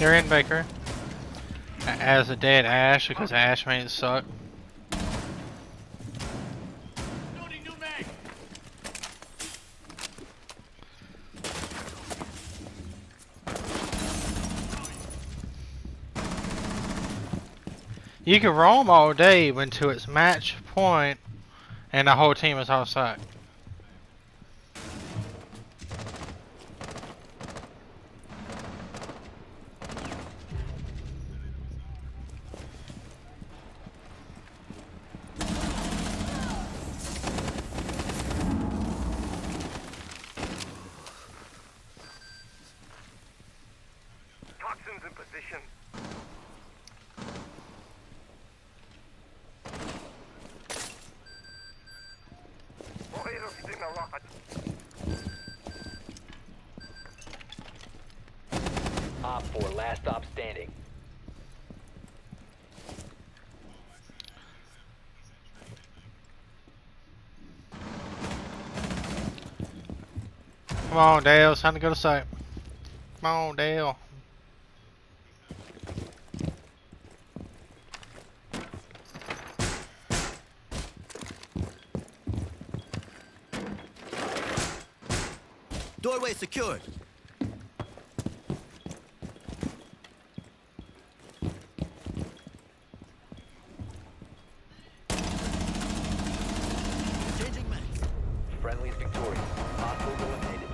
They're in Baker. As a dead Ash because Ash mains suck. You can roam all day to its match point and the whole team is offside. Toxins in position. Oilers in a lot. Op 4, last stop standing. Come on, Dale. It's time to go to site. Come on, Dale. Doorway secured. Changing mags. Friendly's victorious. Hostiles eliminated.